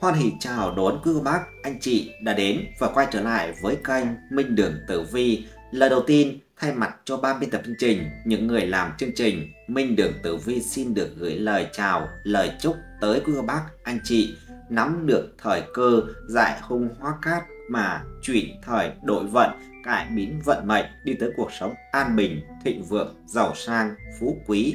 Hoan hỷ chào đón quý cô bác, anh chị đã đến và quay trở lại với kênh Minh Đường Tử Vi. Lời đầu tiên, thay mặt cho ban biên tập chương trình, những người làm chương trình, Minh Đường Tử Vi xin được gửi lời chào, lời chúc tới quý cô bác, anh chị nắm được thời cơ giải hung hóa cát mà chuyển thời đổi vận, cải biến vận mệnh đi tới cuộc sống an bình, thịnh vượng, giàu sang, phú quý,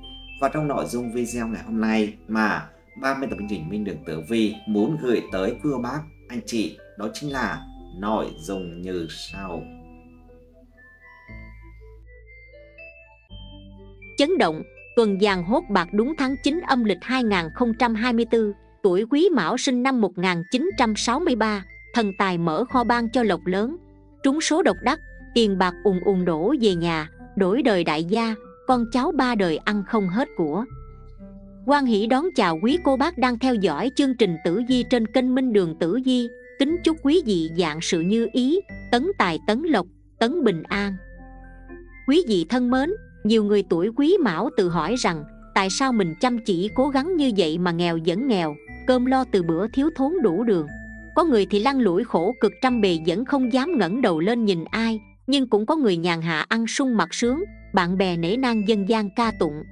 và trong nội dung video ngày hôm nay mà ban biên tập chương trình Minh Đường Tử Vi muốn gửi tới quý bác, anh chị đó chính là nội dung như sau. Chấn động, tuần vàng hốt bạc đúng tháng 9 âm lịch 2024, tuổi Quý Mão sinh năm 1963, thần tài mở kho ban cho lộc lớn, trúng số độc đắc, tiền bạc ùn ùn đổ về nhà, đổi đời đại gia, con cháu ba đời ăn không hết của. Quan hỷ đón chào quý cô bác đang theo dõi chương trình tử di trên kênh minh đường tử di kính chúc quý vị dạng sự như ý, tấn tài tấn lộc, tấn bình an. Quý vị thân mến, nhiều người tuổi quý mão tự hỏi rằng, tại sao mình chăm chỉ cố gắng như vậy mà nghèo vẫn nghèo, cơm lo từ bữa thiếu thốn đủ đường. Có người thì lăn lủi khổ cực, trăm bề vẫn không dám ngẩng đầu lên nhìn ai, nhưng cũng có người nhàn hạ ăn sung mặc sướng bạn bè nể nang dân gian ca tụng.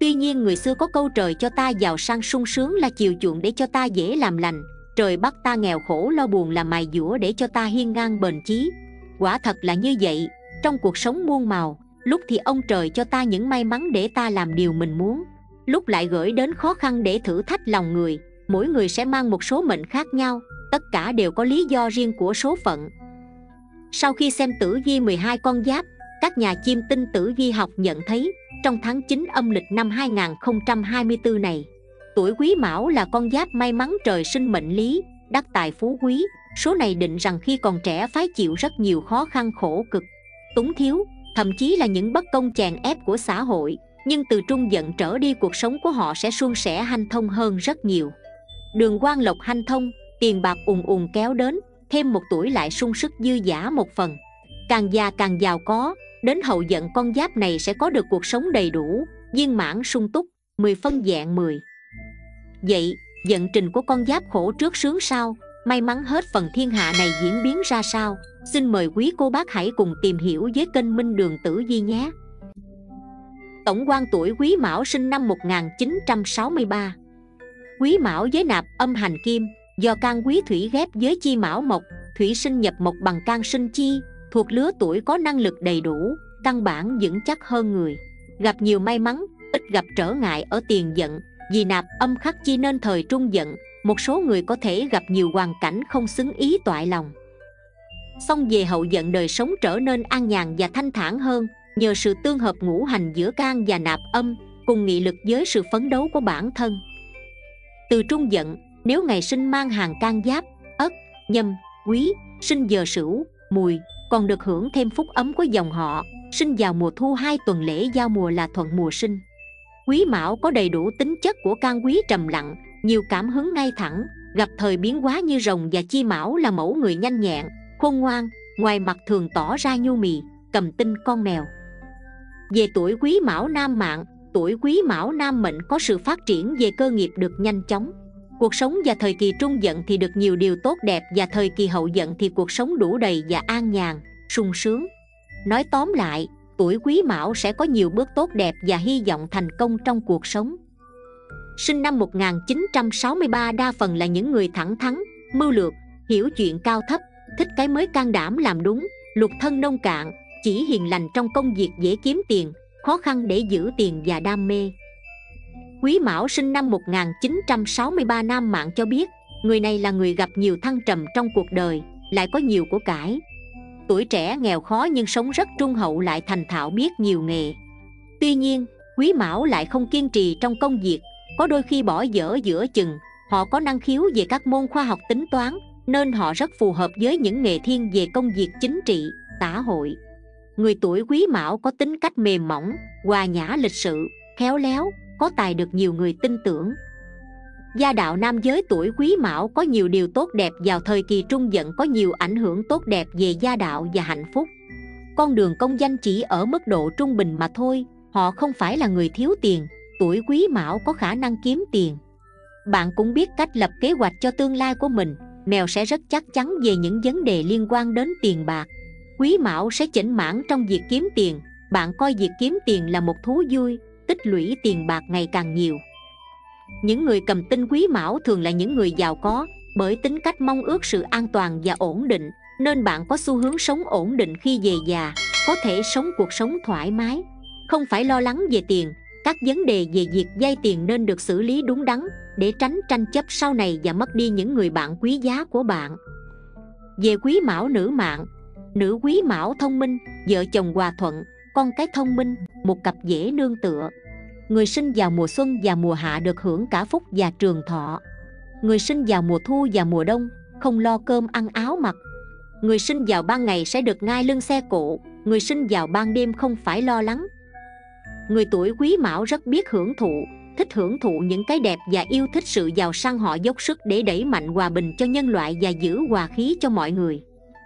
Tuy nhiên người xưa có câu trời cho ta giàu sang sung sướng là chiều chuộng để cho ta dễ làm lành, trời bắt ta nghèo khổ lo buồn là mài dũa để cho ta hiên ngang bền chí. Quả thật là như vậy, trong cuộc sống muôn màu, lúc thì ông trời cho ta những may mắn để ta làm điều mình muốn, lúc lại gửi đến khó khăn để thử thách lòng người, mỗi người sẽ mang một số mệnh khác nhau, tất cả đều có lý do riêng của số phận. Sau khi xem tử vi 12 con giáp các nhà chiêm tinh tử vi học nhận thấy, trong tháng 9 âm lịch năm 2024 này, tuổi quý mão là con giáp may mắn trời sinh mệnh lý, đắc tài phú quý. Số này định rằng khi còn trẻ phải chịu rất nhiều khó khăn khổ cực, túng thiếu, thậm chí là những bất công chèn ép của xã hội. Nhưng từ trung giận trở đi, cuộc sống của họ sẽ suôn sẻ hanh thông hơn rất nhiều. Đường quan lộc hanh thông, tiền bạc ùn ùn kéo đến, thêm một tuổi lại sung sức dư giả một phần. Càng già càng giàu có đến hậu giận con giáp này sẽ có được cuộc sống đầy đủ, viên mãn sung túc 10 phân dạng 10 vậy, vận trình của con giáp khổ trước sướng sau may mắn hết phần thiên hạ này diễn biến ra sao? Xin mời quý cô bác hãy cùng tìm hiểu với kênh minh đường tử di nhé. Tổng quan tuổi quý mão sinh năm 1963 quý mão với nạp âm hành kim, do can quý thủy ghép với chi mão mộc, thủy sinh nhập mộc bằng can sinh chi thuộc lứa tuổi có năng lực đầy đủ, căn bản vững chắc hơn người. Gặp nhiều may mắn, ít gặp trở ngại ở tiền giận, vì nạp âm khắc chi nên thời trung giận, một số người có thể gặp nhiều hoàn cảnh không xứng ý toại lòng. Song về hậu giận đời sống trở nên an nhàn và thanh thản hơn, nhờ sự tương hợp ngũ hành giữa can và nạp âm, cùng nghị lực với sự phấn đấu của bản thân. Từ trung giận, nếu ngày sinh mang hàng can giáp, ất, nhâm, quý, sinh giờ sửu, mùi còn được hưởng thêm phúc ấm của dòng họ, sinh vào mùa thu hai tuần lễ giao mùa là thuận mùa sinh. Quý mão có đầy đủ tính chất của can quý trầm lặng, nhiều cảm hứng ngay thẳng, gặp thời biến hóa như rồng và chi mão là mẫu người nhanh nhẹn, khôn ngoan, ngoài mặt thường tỏ ra nhu mì, cầm tinh con mèo. Về tuổi quý mão nam mạng, tuổi quý mão nam mệnh có sự phát triển về cơ nghiệp được nhanh chóng cuộc sống và thời kỳ trung giận thì được nhiều điều tốt đẹp và thời kỳ hậu giận thì cuộc sống đủ đầy và an nhàn, sung sướng. Nói tóm lại, tuổi quý mão sẽ có nhiều bước tốt đẹp và hy vọng thành công trong cuộc sống. Sinh năm 1963 đa phần là những người thẳng thắn, mưu lược, hiểu chuyện cao thấp, thích cái mới can đảm làm đúng, lục thân nông cạn, chỉ hiền lành trong công việc dễ kiếm tiền, khó khăn để giữ tiền và đam mê. Quý Mão sinh năm 1963 Nam Mạng cho biết Người này là người gặp nhiều thăng trầm trong cuộc đời Lại có nhiều của cải. Tuổi trẻ nghèo khó nhưng sống rất trung hậu lại thành thạo biết nhiều nghề. Tuy nhiên, Quý Mão lại không kiên trì trong công việc Có đôi khi bỏ dở giữa chừng Họ có năng khiếu về các môn khoa học tính toán nên họ rất phù hợp với những nghề thiên về công việc chính trị xã hội. Người tuổi quý mão có tính cách mềm mỏng hòa nhã lịch sự khéo léo có tài được nhiều người tin tưởng. Gia đạo nam giới tuổi quý mão có nhiều điều tốt đẹp vào thời kỳ trung dận có nhiều ảnh hưởng tốt đẹp về gia đạo và hạnh phúc. Con đường công danh chỉ ở mức độ trung bình mà thôi, họ không phải là người thiếu tiền, tuổi quý mão có khả năng kiếm tiền. Bạn cũng biết cách lập kế hoạch cho tương lai của mình, mèo sẽ rất chắc chắn về những vấn đề liên quan đến tiền bạc. Quý mão sẽ chỉnh mãn trong việc kiếm tiền, bạn coi việc kiếm tiền là một thú vui tích lũy tiền bạc ngày càng nhiều. Những người cầm tinh quý mão thường là những người giàu có, bởi tính cách mong ước sự an toàn và ổn định, nên bạn có xu hướng sống ổn định khi về già, có thể sống cuộc sống thoải mái. Không phải lo lắng về tiền, các vấn đề về việc vay tiền nên được xử lý đúng đắn, để tránh tranh chấp sau này và mất đi những người bạn quý giá của bạn. Về quý mão nữ mạng, nữ quý mão thông minh, vợ chồng hòa thuận con cái thông minh, một cặp dễ nương tựa. Người sinh vào mùa xuân và mùa hạ được hưởng cả phúc và trường thọ. Người sinh vào mùa thu và mùa đông, không lo cơm ăn áo mặc. Người sinh vào ban ngày sẽ được ngai lưng xe cộ, người sinh vào ban đêm không phải lo lắng. Người tuổi quý mão rất biết hưởng thụ, thích hưởng thụ những cái đẹp và yêu thích sự giàu sang họ dốc sức để đẩy mạnh hòa bình cho nhân loại và giữ hòa khí cho mọi người.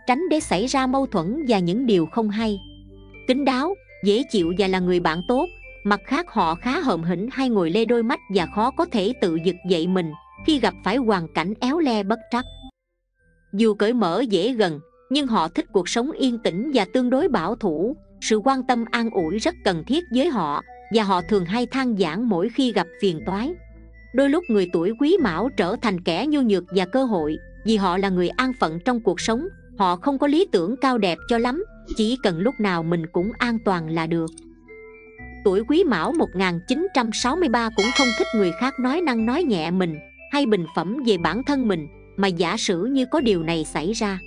Tránh để xảy ra mâu thuẫn và những điều không hay kính đáo, dễ chịu và là người bạn tốt. Mặt khác, họ khá hợm hĩnh hay ngồi lê đôi mắt và khó có thể tự giật dậy mình khi gặp phải hoàn cảnh éo le bất trắc. Dù cởi mở, dễ gần, nhưng họ thích cuộc sống yên tĩnh và tương đối bảo thủ. Sự quan tâm an ủi rất cần thiết với họ, và họ thường hay than giảng mỗi khi gặp phiền toái. Đôi lúc người tuổi quý mão trở thành kẻ nhu nhược và cơ hội, vì họ là người an phận trong cuộc sống, họ không có lý tưởng cao đẹp cho lắm chỉ cần lúc nào mình cũng an toàn là được. Tuổi quý mão 1963 cũng không thích người khác nói năng nói nhẹ mình hay bình phẩm về bản thân mình, mà giả sử như có điều này xảy ra,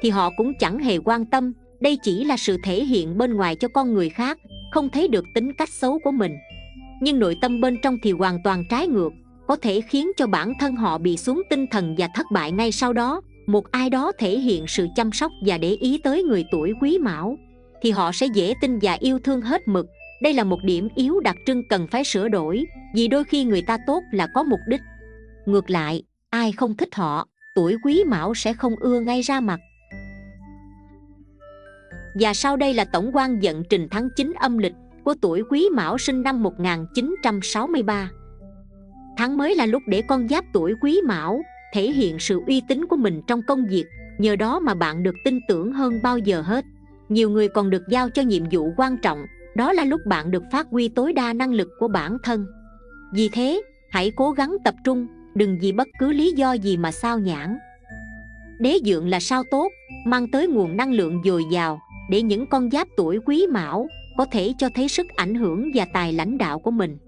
thì họ cũng chẳng hề quan tâm. Đây chỉ là sự thể hiện bên ngoài cho con người khác, không thấy được tính cách xấu của mình. Nhưng nội tâm bên trong thì hoàn toàn trái ngược, có thể khiến cho bản thân họ bị xuống tinh thần và thất bại ngay sau đó một ai đó thể hiện sự chăm sóc và để ý tới người tuổi quý mão, thì họ sẽ dễ tin và yêu thương hết mực. Đây là một điểm yếu đặc trưng cần phải sửa đổi, vì đôi khi người ta tốt là có mục đích. Ngược lại, ai không thích họ, tuổi quý mão sẽ không ưa ngay ra mặt. Và sau đây là tổng quan vận trình tháng 9 âm lịch của tuổi Quý Mão sinh năm 1963. Tháng mới là lúc để con giáp tuổi Quý Mão thể hiện sự uy tín của mình trong công việc, nhờ đó mà bạn được tin tưởng hơn bao giờ hết. Nhiều người còn được giao cho nhiệm vụ quan trọng, đó là lúc bạn được phát huy tối đa năng lực của bản thân. Vì thế, hãy cố gắng tập trung, đừng vì bất cứ lý do gì mà sao nhãn. Đế dượng là sao tốt, mang tới nguồn năng lượng dồi dào, để những con giáp tuổi quý mão có thể cho thấy sức ảnh hưởng và tài lãnh đạo của mình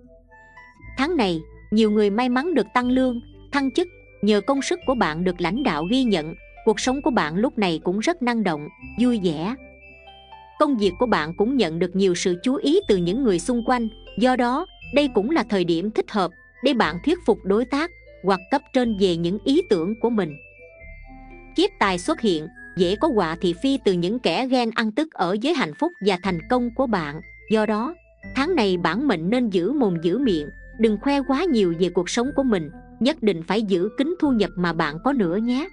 tháng này nhiều người may mắn được tăng lương thăng chức nhờ công sức của bạn được lãnh đạo ghi nhận, cuộc sống của bạn lúc này cũng rất năng động, vui vẻ. Công việc của bạn cũng nhận được nhiều sự chú ý từ những người xung quanh, do đó, đây cũng là thời điểm thích hợp để bạn thuyết phục đối tác hoặc cấp trên về những ý tưởng của mình. Kiếp tài xuất hiện, dễ có họa thị phi từ những kẻ ghen ăn tức ở giới hạnh phúc và thành công của bạn. Do đó, tháng này bản mệnh nên giữ mồm giữ miệng, đừng khoe quá nhiều về cuộc sống của mình nhất định phải giữ kính thu nhập mà bạn có nữa nhé.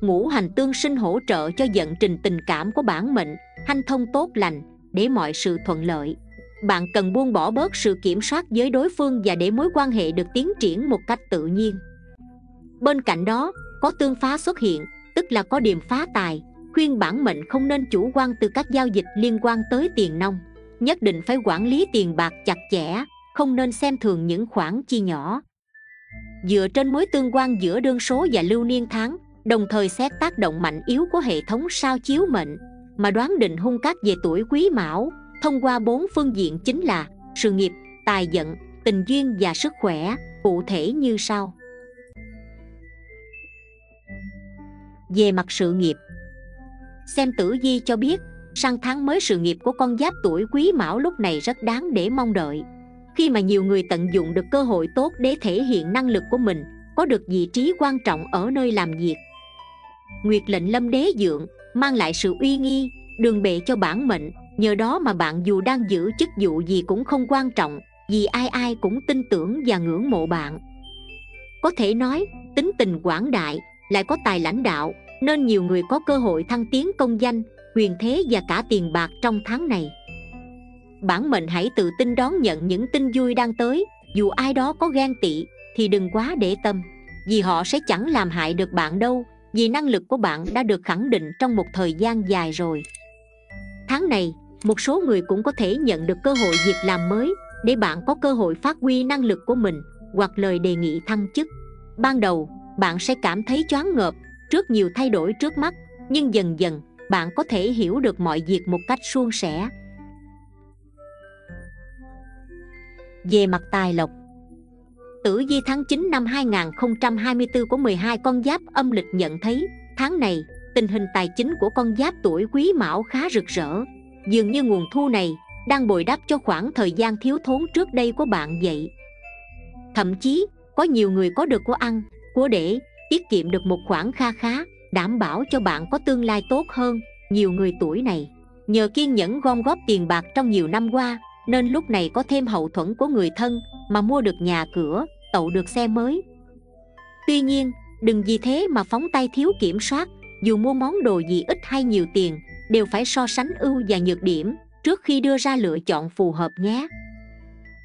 Ngũ hành tương sinh hỗ trợ cho vận trình tình cảm của bản mệnh, hanh thông tốt lành, để mọi sự thuận lợi. Bạn cần buông bỏ bớt sự kiểm soát với đối phương và để mối quan hệ được tiến triển một cách tự nhiên. Bên cạnh đó, có tương phá xuất hiện, tức là có điểm phá tài, khuyên bản mệnh không nên chủ quan từ các giao dịch liên quan tới tiền nông nhất định phải quản lý tiền bạc chặt chẽ, không nên xem thường những khoản chi nhỏ dựa trên mối tương quan giữa đơn số và lưu niên tháng, đồng thời xét tác động mạnh yếu của hệ thống sao chiếu mệnh, mà đoán định hung cát về tuổi quý mão, thông qua bốn phương diện chính là sự nghiệp, tài vận, tình duyên và sức khỏe, cụ thể như sau. Về mặt sự nghiệp, xem tử di cho biết, sang tháng mới sự nghiệp của con giáp tuổi quý mão lúc này rất đáng để mong đợi khi mà nhiều người tận dụng được cơ hội tốt để thể hiện năng lực của mình, có được vị trí quan trọng ở nơi làm việc. Nguyệt lệnh lâm đế dượng mang lại sự uy nghi, đường bệ cho bản mệnh, nhờ đó mà bạn dù đang giữ chức vụ gì cũng không quan trọng, vì ai ai cũng tin tưởng và ngưỡng mộ bạn. Có thể nói, tính tình quảng đại, lại có tài lãnh đạo, nên nhiều người có cơ hội thăng tiến công danh, quyền thế và cả tiền bạc trong tháng này bản mệnh hãy tự tin đón nhận những tin vui đang tới. Dù ai đó có ghen tị, thì đừng quá để tâm. Vì họ sẽ chẳng làm hại được bạn đâu. Vì năng lực của bạn đã được khẳng định trong một thời gian dài rồi. Tháng này, một số người cũng có thể nhận được cơ hội việc làm mới để bạn có cơ hội phát huy năng lực của mình hoặc lời đề nghị thăng chức. Ban đầu, bạn sẽ cảm thấy choáng ngợp trước nhiều thay đổi trước mắt, nhưng dần dần, bạn có thể hiểu được mọi việc một cách suôn sẻ. Về mặt tài lộc. Tử vi tháng 9 năm 2024 của 12 con giáp âm lịch nhận thấy, tháng này, tình hình tài chính của con giáp tuổi quý mão khá rực rỡ. Dường như nguồn thu này, đang bồi đắp cho khoảng thời gian thiếu thốn trước đây của bạn vậy. Thậm chí, có nhiều người có được của ăn, của để, tiết kiệm được một khoản kha khá, đảm bảo cho bạn có tương lai tốt hơn, nhiều người tuổi này. Nhờ kiên nhẫn gom góp tiền bạc trong nhiều năm qua nên lúc này có thêm hậu thuẫn của người thân mà mua được nhà cửa, tậu được xe mới. Tuy nhiên, đừng vì thế mà phóng tay thiếu kiểm soát, dù mua món đồ gì ít hay nhiều tiền, đều phải so sánh ưu và nhược điểm trước khi đưa ra lựa chọn phù hợp nhé.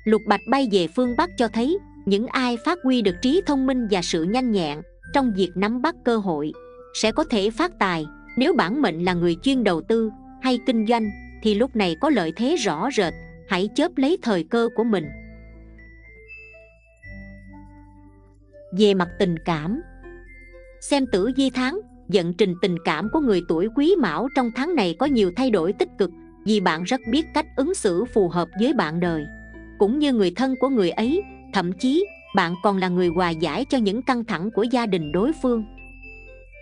Lục bạch bay về phương bắc cho thấy những ai phát huy được trí thông minh và sự nhanh nhẹn trong việc nắm bắt cơ hội sẽ có thể phát tài. Nếu bản mệnh là người chuyên đầu tư hay kinh doanh thì lúc này có lợi thế rõ rệt hãy chớp lấy thời cơ của mình. Về mặt tình cảm, xem tử di tháng, vận trình tình cảm của người tuổi quý mão trong tháng này có nhiều thay đổi tích cực vì bạn rất biết cách ứng xử phù hợp với bạn đời. Cũng như người thân của người ấy, thậm chí bạn còn là người hòa giải cho những căng thẳng của gia đình đối phương.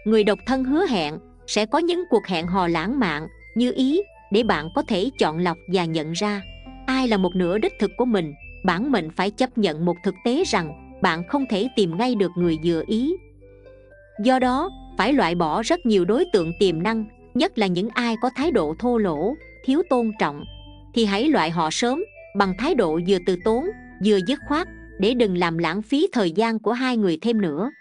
Người độc thân hứa hẹn sẽ có những cuộc hẹn hò lãng mạn, như ý, để bạn có thể chọn lọc và nhận ra ai là một nửa đích thực của mình, bản mệnh phải chấp nhận một thực tế rằng bạn không thể tìm ngay được người vừa ý. Do đó, phải loại bỏ rất nhiều đối tượng tiềm năng, nhất là những ai có thái độ thô lỗ, thiếu tôn trọng. Thì hãy loại họ sớm, bằng thái độ vừa từ tốn, vừa dứt khoát, để đừng làm lãng phí thời gian của hai người thêm nữa.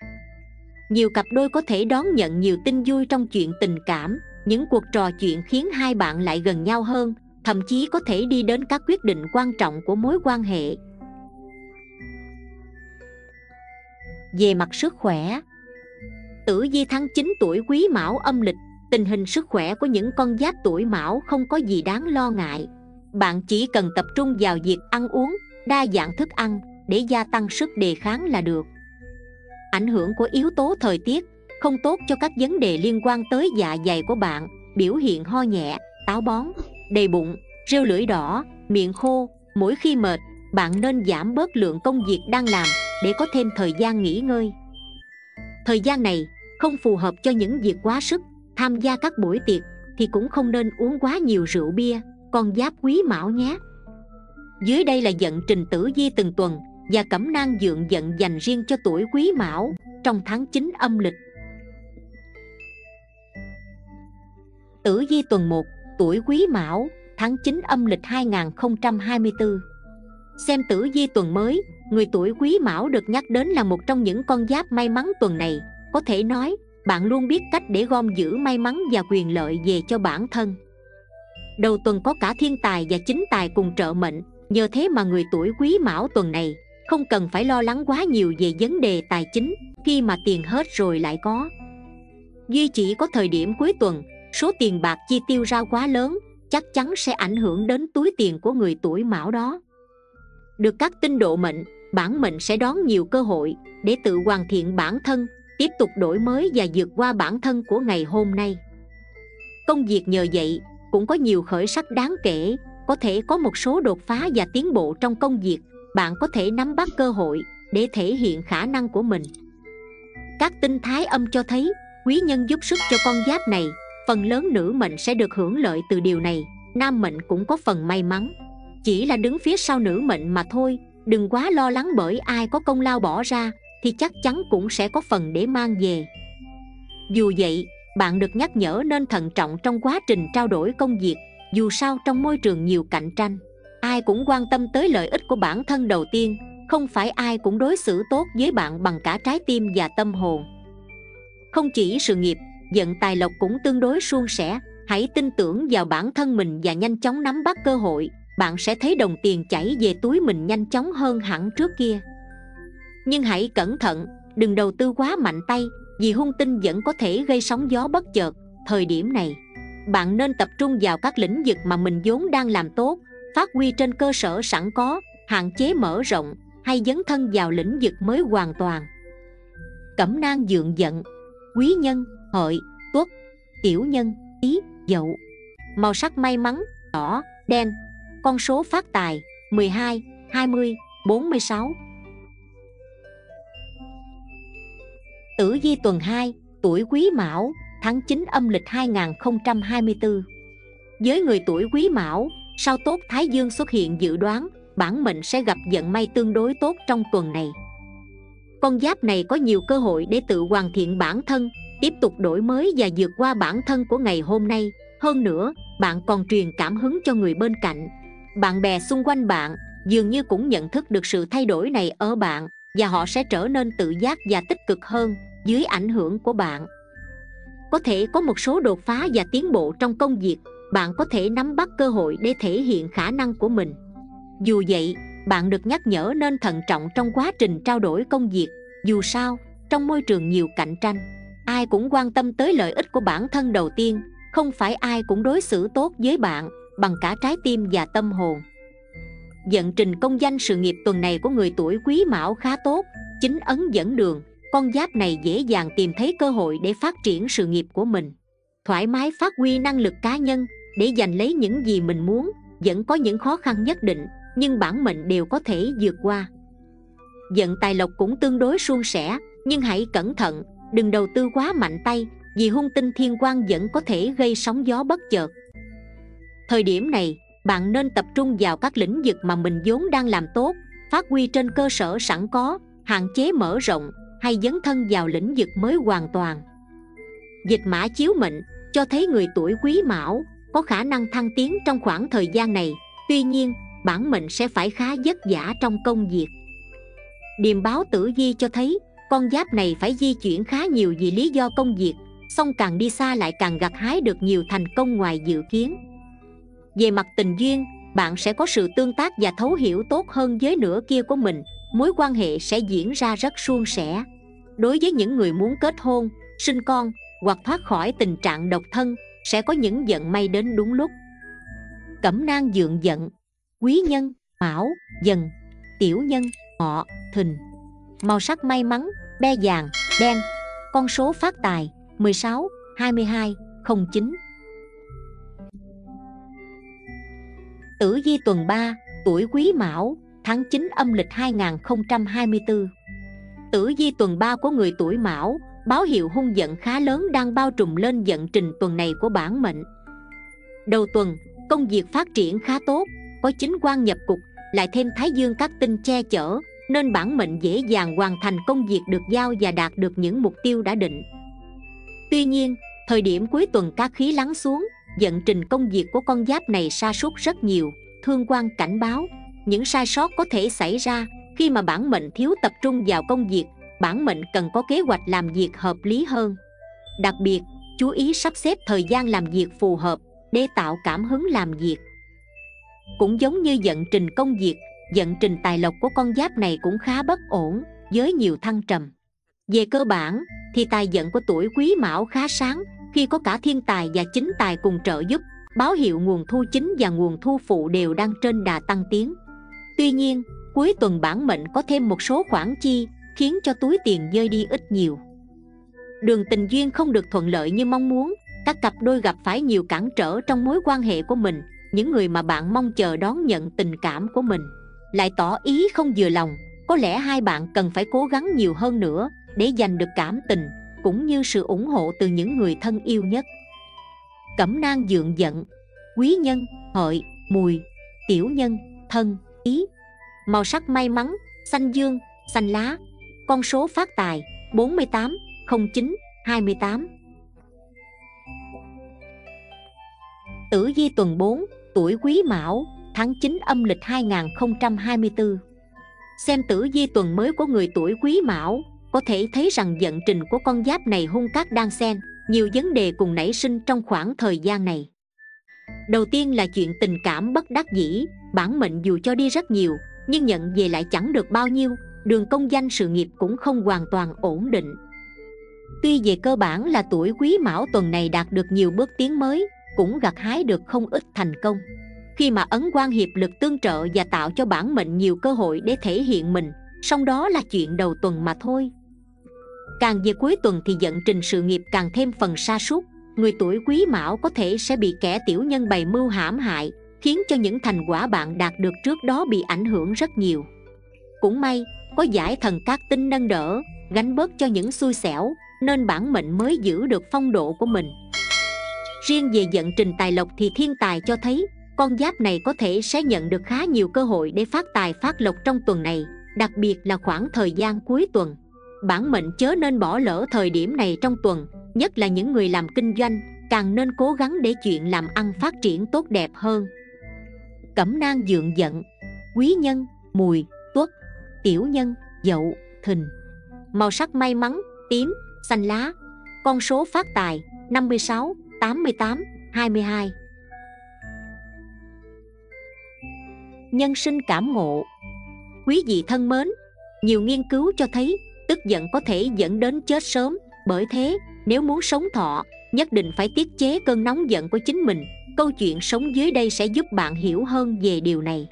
Nhiều cặp đôi có thể đón nhận nhiều tin vui trong chuyện tình cảm, những cuộc trò chuyện khiến hai bạn lại gần nhau hơn thậm chí có thể đi đến các quyết định quan trọng của mối quan hệ. Về mặt sức khỏe, tử vi tháng 9 tuổi quý mão âm lịch, tình hình sức khỏe của những con giáp tuổi mão không có gì đáng lo ngại. Bạn chỉ cần tập trung vào việc ăn uống, đa dạng thức ăn, để gia tăng sức đề kháng là được. Ảnh hưởng của yếu tố thời tiết, không tốt cho các vấn đề liên quan tới dạ dày của bạn, biểu hiện ho nhẹ, táo bón đầy bụng, rêu lưỡi đỏ, miệng khô, mỗi khi mệt, bạn nên giảm bớt lượng công việc đang làm để có thêm thời gian nghỉ ngơi. Thời gian này không phù hợp cho những việc quá sức, tham gia các buổi tiệc thì cũng không nên uống quá nhiều rượu bia, con giáp quý mão nhé. Dưới đây là vận trình tử vi từng tuần và cẩm nang dượng vận dành riêng cho tuổi quý mão trong tháng 9 âm lịch. Tử vi tuần 1 tuổi quý mão, tháng 9 âm lịch 2024 xem tử vi tuần mới, người tuổi quý mão được nhắc đến là một trong những con giáp may mắn tuần này. Có thể nói, bạn luôn biết cách để gom giữ may mắn và quyền lợi về cho bản thân. Đầu tuần có cả thiên tài và chính tài cùng trợ mệnh, nhờ thế mà người tuổi quý mão tuần này không cần phải lo lắng quá nhiều về vấn đề tài chính, khi mà tiền hết rồi lại có. Duy chỉ có thời điểm cuối tuần số tiền bạc chi tiêu ra quá lớn, chắc chắn sẽ ảnh hưởng đến túi tiền của người tuổi mão đó. Được các tinh độ mệnh, bản mệnh sẽ đón nhiều cơ hội để tự hoàn thiện bản thân, tiếp tục đổi mới và vượt qua bản thân của ngày hôm nay. Công việc nhờ vậy cũng có nhiều khởi sắc đáng kể, có thể có một số đột phá và tiến bộ trong công việc, bạn có thể nắm bắt cơ hội để thể hiện khả năng của mình. Các tinh thái âm cho thấy, quý nhân giúp sức cho con giáp này phần lớn nữ mệnh sẽ được hưởng lợi từ điều này, nam mệnh cũng có phần may mắn. Chỉ là đứng phía sau nữ mệnh mà thôi, đừng quá lo lắng bởi ai có công lao bỏ ra, thì chắc chắn cũng sẽ có phần để mang về. Dù vậy, bạn được nhắc nhở nên thận trọng trong quá trình trao đổi công việc, dù sao trong môi trường nhiều cạnh tranh, ai cũng quan tâm tới lợi ích của bản thân đầu tiên, không phải ai cũng đối xử tốt với bạn bằng cả trái tim và tâm hồn. Không chỉ sự nghiệp vận tài lộc cũng tương đối suôn sẻ. Hãy tin tưởng vào bản thân mình và nhanh chóng nắm bắt cơ hội. Bạn sẽ thấy đồng tiền chảy về túi mình nhanh chóng hơn hẳn trước kia. Nhưng hãy cẩn thận, đừng đầu tư quá mạnh tay, vì hung tinh vẫn có thể gây sóng gió bất chợt. Thời điểm này, bạn nên tập trung vào các lĩnh vực mà mình vốn đang làm tốt, phát huy trên cơ sở sẵn có, hạn chế mở rộng, hay dấn thân vào lĩnh vực mới hoàn toàn. Cẩm nang dượng giận. Quý nhân hợi tuất tiểu nhân ý dậu. Màu sắc may mắn đỏ đen. Con số phát tài 12, 20, 46 Tử Vi tuần 2, tuổi Quý Mão, tháng 9 âm lịch 2024 Với người tuổi Quý Mão, sao tốt Thái Dương xuất hiện dự đoán bản mệnh sẽ gặp vận may tương đối tốt trong tuần này. Con giáp này có nhiều cơ hội để tự hoàn thiện bản thân tiếp tục đổi mới và vượt qua bản thân của ngày hôm nay. Hơn nữa, bạn còn truyền cảm hứng cho người bên cạnh. Bạn bè xung quanh bạn dường như cũng nhận thức được sự thay đổi này ở bạn và họ sẽ trở nên tự giác và tích cực hơn dưới ảnh hưởng của bạn. Có thể có một số đột phá và tiến bộ trong công việc, bạn có thể nắm bắt cơ hội để thể hiện khả năng của mình. Dù vậy, bạn được nhắc nhở nên thận trọng trong quá trình trao đổi công việc. Dù sao, trong môi trường nhiều cạnh tranh ai cũng quan tâm tới lợi ích của bản thân đầu tiên, không phải ai cũng đối xử tốt với bạn bằng cả trái tim và tâm hồn. Dận trình công danh sự nghiệp tuần này của người tuổi quý mão khá tốt, Chính ấn dẫn đường, Con giáp này dễ dàng tìm thấy cơ hội để phát triển sự nghiệp của mình. Thoải mái phát huy năng lực cá nhân, Để giành lấy những gì mình muốn, Vẫn có những khó khăn nhất định, Nhưng bản mệnh đều có thể vượt qua. Dận tài lộc cũng tương đối suôn sẻ, Nhưng hãy cẩn thận Đừng đầu tư quá mạnh tay, Vì hung tinh thiên quan vẫn có thể gây sóng gió bất chợt. Thời điểm này, bạn nên tập trung vào các lĩnh vực mà mình vốn đang làm tốt, phát huy trên cơ sở sẵn có, hạn chế mở rộng, hay dấn thân vào lĩnh vực mới hoàn toàn. Dịch mã chiếu mệnh, cho thấy người tuổi quý mão, có khả năng thăng tiến trong khoảng thời gian này, tuy nhiên, bản mệnh sẽ phải khá vất vả trong công việc. Điềm báo tử vi cho thấy con giáp này phải di chuyển khá nhiều vì lý do công việc, song càng đi xa lại càng gặt hái được nhiều thành công ngoài dự kiến. Về mặt tình duyên, bạn sẽ có sự tương tác và thấu hiểu tốt hơn với nửa kia của mình, mối quan hệ sẽ diễn ra rất suôn sẻ. Đối với những người muốn kết hôn, sinh con, hoặc thoát khỏi tình trạng độc thân, sẽ có những vận may đến đúng lúc. Cẩm nang dượng giận, quý nhân, mão, dần, tiểu nhân họ thìn màu sắc may mắn be vàng đen. Con số phát tài 16 22 09 Tử Vi tuần 3, tuổi Quý Mão, tháng 9 âm lịch 2024 Tử Vi tuần 3 của người tuổi Mão, báo hiệu hung giận khá lớn đang bao trùm lên vận trình tuần này của bản mệnh. Đầu tuần, công việc phát triển khá tốt, có chính quan nhập cục, lại thêm Thái Dương các tinh che chở. Nên bản mệnh dễ dàng hoàn thành công việc được giao và đạt được những mục tiêu đã định. Tuy nhiên, thời điểm cuối tuần cá khí lắng xuống vận trình công việc của con giáp này sa sút rất nhiều Thương quan cảnh báo Những sai sót có thể xảy ra Khi mà bản mệnh thiếu tập trung vào công việc Bản mệnh cần có kế hoạch làm việc hợp lý hơn. Đặc biệt, chú ý sắp xếp thời gian làm việc phù hợp Để tạo cảm hứng làm việc. Cũng giống như vận trình công việc vận trình tài lộc của con giáp này cũng khá bất ổn Với nhiều thăng trầm. Về cơ bản, thì tài vận của tuổi quý mão khá sáng, khi có cả thiên tài và chính tài cùng trợ giúp, báo hiệu nguồn thu chính và nguồn thu phụ đều đang trên đà tăng tiến. Tuy nhiên, cuối tuần bản mệnh có thêm một số khoản chi, khiến cho túi tiền rơi đi ít nhiều. Đường tình duyên không được thuận lợi như mong muốn, các cặp đôi gặp phải nhiều cản trở trong mối quan hệ của mình, những người mà bạn mong chờ đón nhận tình cảm của mình lại tỏ ý không vừa lòng. Có lẽ hai bạn cần phải cố gắng nhiều hơn nữa để giành được cảm tình cũng như sự ủng hộ từ những người thân yêu nhất. Cẩm nang dượng giận quý nhân hợi mùi tiểu nhân thân ý. Màu sắc may mắn xanh dương xanh lá. Con số phát tài 48 09 28 Tử Vi tuần 4, tuổi Quý Mão, tháng 9 âm lịch 2024 Xem tử vi tuần mới của người tuổi Quý Mão, Có thể thấy rằng vận trình của con giáp này hung cát đang xen, Nhiều vấn đề cùng nảy sinh trong khoảng thời gian này. Đầu tiên là chuyện tình cảm bất đắc dĩ, Bản mệnh dù cho đi rất nhiều, Nhưng nhận về lại chẳng được bao nhiêu, Đường công danh sự nghiệp cũng không hoàn toàn ổn định. Tuy về cơ bản là tuổi quý mão tuần này đạt được nhiều bước tiến mới, Cũng gặt hái được không ít thành công. Khi mà ấn quan hiệp lực tương trợ và tạo cho bản mệnh nhiều cơ hội để thể hiện mình, song đó là chuyện đầu tuần mà thôi. Càng về cuối tuần thì dẫn trình sự nghiệp càng thêm phần sa sút, người tuổi quý mão có thể sẽ bị kẻ tiểu nhân bày mưu hãm hại, khiến cho những thành quả bạn đạt được trước đó bị ảnh hưởng rất nhiều. Cũng may, có giải thần các tinh nâng đỡ, gánh bớt cho những xui xẻo, nên bản mệnh mới giữ được phong độ của mình. Riêng về vận trình tài lộc thì thiên tài cho thấy con giáp này có thể sẽ nhận được khá nhiều cơ hội để phát tài phát lộc trong tuần này, đặc biệt là khoảng thời gian cuối tuần. Bản mệnh chớ nên bỏ lỡ thời điểm này trong tuần, nhất là những người làm kinh doanh, càng nên cố gắng để chuyện làm ăn phát triển tốt đẹp hơn. Cẩm nang dượng giận, quý nhân, mùi, tuất, tiểu nhân, dậu, thìn. Màu sắc may mắn, tím, xanh lá. Con số phát tài 56 88 22 nhân sinh cảm ngộ. Quý vị thân mến, nhiều nghiên cứu cho thấy tức giận có thể dẫn đến chết sớm. Bởi thế, nếu muốn sống thọ, nhất định phải tiết chế cơn nóng giận của chính mình. Câu chuyện sống dưới đây sẽ giúp bạn hiểu hơn về điều này.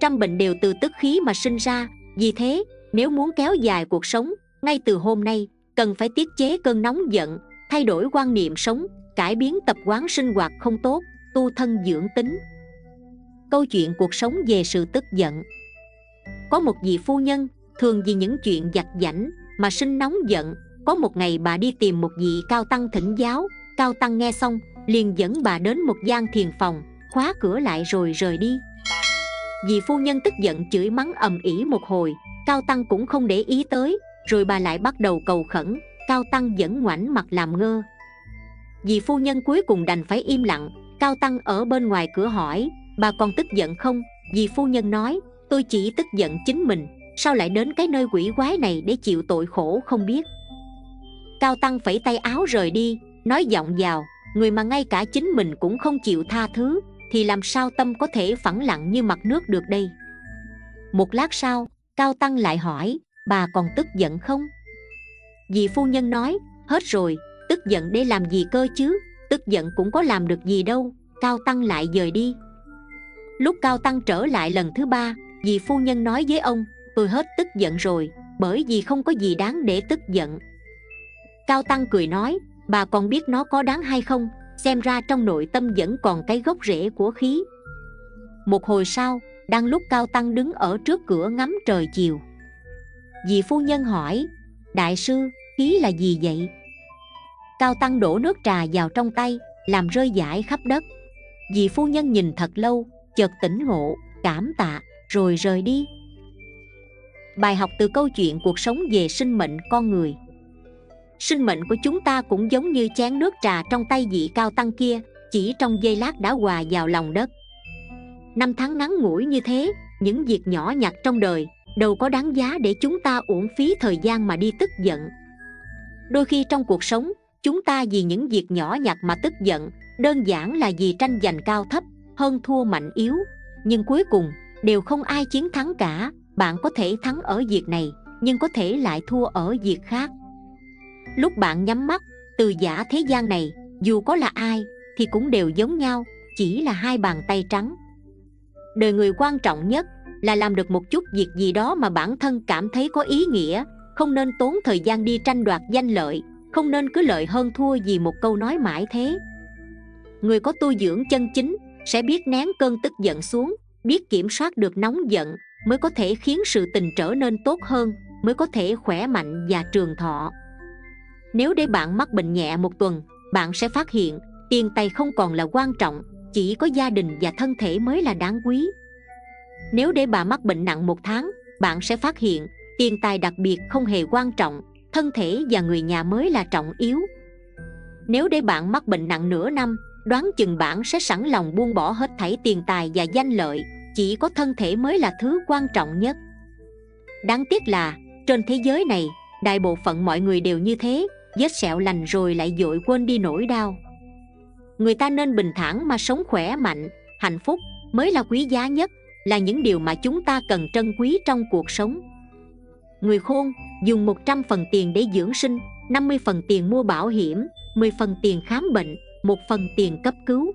Trăm bệnh đều từ tức khí mà sinh ra. Vì thế, nếu muốn kéo dài cuộc sống, ngay từ hôm nay, cần phải tiết chế cơn nóng giận, thay đổi quan niệm sống, cải biến tập quán sinh hoạt không tốt, tu thân dưỡng tính câu chuyện cuộc sống về sự tức giận. Có một vị phu nhân, thường vì những chuyện giặt giảnh mà sinh nóng giận, có một ngày bà đi tìm một vị cao tăng thỉnh giáo. Cao tăng nghe xong, liền dẫn bà đến một gian thiền phòng, khóa cửa lại rồi rời đi. Vì phu nhân tức giận chửi mắng ầm ĩ một hồi, cao tăng cũng không để ý tới, rồi bà lại bắt đầu cầu khẩn. Cao tăng vẫn ngoảnh mặt làm ngơ. Vì phu nhân cuối cùng đành phải im lặng. Cao tăng ở bên ngoài cửa hỏi bà còn tức giận không? Vì phu nhân nói, tôi chỉ tức giận chính mình, sao lại đến cái nơi quỷ quái này để chịu tội khổ không biết? Cao tăng phẩy tay áo rời đi, nói giọng vào, người mà ngay cả chính mình cũng không chịu tha thứ, thì làm sao tâm có thể phẳng lặng như mặt nước được đây? Một lát sau, cao tăng lại hỏi, bà còn tức giận không? Dì phu nhân nói, hết rồi, tức giận để làm gì cơ chứ? Tức giận cũng có làm được gì đâu. Cao tăng lại dời đi lúc cao tăng trở lại lần thứ ba, dì phu nhân nói với ông, tôi hết tức giận rồi, bởi vì không có gì đáng để tức giận. Cao tăng cười nói, bà còn biết nó có đáng hay không? Xem ra trong nội tâm vẫn còn cái gốc rễ của khí. Một hồi sau, đang lúc cao tăng đứng ở trước cửa ngắm trời chiều, dì phu nhân hỏi, đại sư, khí là gì vậy? Cao tăng đổ nước trà vào trong tay, làm rơi dãi khắp đất. Dì phu nhân nhìn thật lâu chợt tỉnh ngộ, cảm tạ, rồi rời đi. Bài học từ câu chuyện cuộc sống về sinh mệnh con người. Sinh mệnh của chúng ta cũng giống như chén nước trà trong tay vị cao tăng kia, chỉ trong giây lát đã hòa vào lòng đất. Năm tháng ngắn ngủi như thế, những việc nhỏ nhặt trong đời đâu có đáng giá để chúng ta uổng phí thời gian mà đi tức giận. Đôi khi trong cuộc sống, chúng ta vì những việc nhỏ nhặt mà tức giận, đơn giản là vì tranh giành cao thấp hơn thua mạnh yếu. Nhưng cuối cùng, đều không ai chiến thắng cả. Bạn có thể thắng ở việc này, nhưng có thể lại thua ở việc khác. Lúc bạn nhắm mắt, từ giả thế gian này, dù có là ai, thì cũng đều giống nhau, chỉ là hai bàn tay trắng. Đời người quan trọng nhất là làm được một chút việc gì đó mà bản thân cảm thấy có ý nghĩa. Không nên tốn thời gian đi tranh đoạt danh lợi, không nên cứ lợi hơn thua vì một câu nói mãi thế. Người có tu dưỡng chân chính sẽ biết nén cơn tức giận xuống, biết kiểm soát được nóng giận, mới có thể khiến sự tình trở nên tốt hơn, mới có thể khỏe mạnh và trường thọ. Nếu để bạn mắc bệnh nhẹ một tuần, bạn sẽ phát hiện, tiền tài không còn là quan trọng, chỉ có gia đình và thân thể mới là đáng quý. Nếu để bà mắc bệnh nặng một tháng, bạn sẽ phát hiện, tiền tài đặc biệt không hề quan trọng, thân thể và người nhà mới là trọng yếu. Nếu để bạn mắc bệnh nặng nửa năm đoán chừng bạn sẽ sẵn lòng buông bỏ hết thảy tiền tài và danh lợi, chỉ có thân thể mới là thứ quan trọng nhất. Đáng tiếc là, trên thế giới này, đại bộ phận mọi người đều như thế, vết sẹo lành rồi lại dội quên đi nỗi đau. Người ta nên bình thản mà sống khỏe mạnh, hạnh phúc mới là quý giá nhất, là những điều mà chúng ta cần trân quý trong cuộc sống. Người khôn, dùng 100 phần tiền để dưỡng sinh 50 phần tiền mua bảo hiểm 10 phần tiền khám bệnh một phần tiền cấp cứu.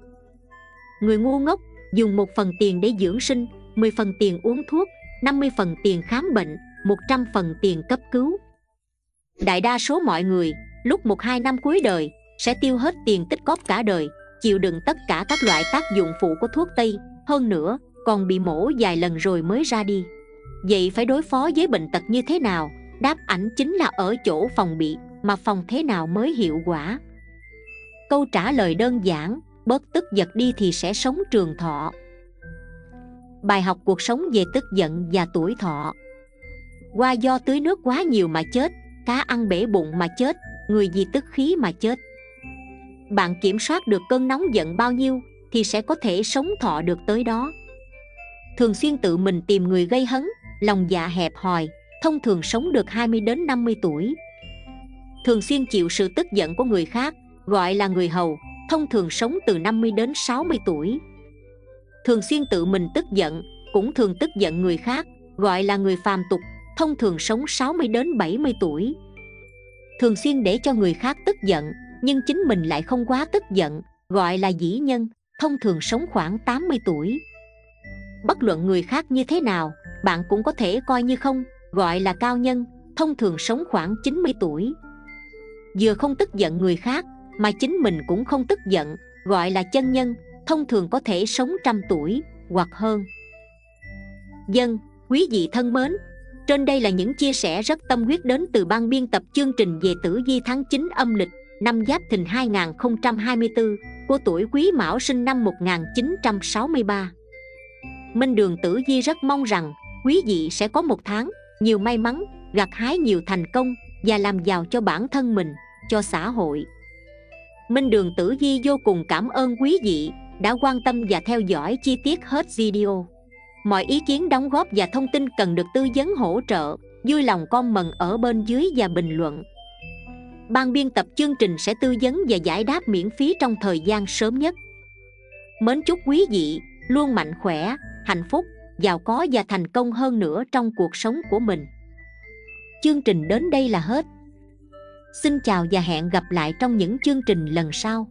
Người ngu ngốc dùng một phần tiền để dưỡng sinh 10 phần tiền uống thuốc 50 phần tiền khám bệnh 100 phần tiền cấp cứu. Đại đa số mọi người, lúc một hai năm cuối đời, sẽ tiêu hết tiền tích cóp cả đời, chịu đựng tất cả các loại tác dụng phụ của thuốc tây. Hơn nữa, còn bị mổ vài lần rồi mới ra đi. Vậy phải đối phó với bệnh tật như thế nào? Đáp ảnh chính là ở chỗ phòng bị, mà phòng thế nào mới hiệu quả? Câu trả lời đơn giản, bớt tức giật đi thì sẽ sống trường thọ. Bài học cuộc sống về tức giận và tuổi thọ. Qua do tưới nước quá nhiều mà chết, cá ăn bể bụng mà chết, người vì tức khí mà chết. Bạn kiểm soát được cơn nóng giận bao nhiêu thì sẽ có thể sống thọ được tới đó. Thường xuyên tự mình tìm người gây hấn, lòng dạ hẹp hòi, thông thường sống được 20 đến 50 tuổi. Thường xuyên chịu sự tức giận của người khác gọi là người hầu, thông thường sống từ 50 đến 60 tuổi. Thường xuyên tự mình tức giận, cũng thường tức giận người khác, gọi là người phàm tục, thông thường sống 60 đến 70 tuổi. Thường xuyên để cho người khác tức giận, nhưng chính mình lại không quá tức giận, gọi là dĩ nhân, thông thường sống khoảng 80 tuổi. Bất luận người khác như thế nào, bạn cũng có thể coi như không, gọi là cao nhân, thông thường sống khoảng 90 tuổi. Vừa không tức giận người khác mà chính mình cũng không tức giận gọi là chân nhân thông thường có thể sống trăm tuổi hoặc hơn dân quý vị thân mến trên đây là những chia sẻ rất tâm huyết đến từ ban biên tập chương trình về tử vi tháng 9 âm lịch năm Giáp Thìn 2024 của tuổi Quý Mão sinh năm 1963. Minh Đường Tử Di rất mong rằng quý vị sẽ có một tháng nhiều may mắn, gặt hái nhiều thành công và làm giàu cho bản thân mình, cho xã hội. Minh Đường Tử Di vô cùng cảm ơn quý vị đã quan tâm và theo dõi chi tiết hết video. Mọi ý kiến đóng góp và thông tin cần được tư vấn hỗ trợ, vui lòng comment ở bên dưới và bình luận. Ban biên tập chương trình sẽ tư vấn và giải đáp miễn phí trong thời gian sớm nhất. Mến chúc quý vị luôn mạnh khỏe, hạnh phúc, giàu có và thành công hơn nữa trong cuộc sống của mình. Chương trình đến đây là hết. Xin chào và hẹn gặp lại trong những chương trình lần sau.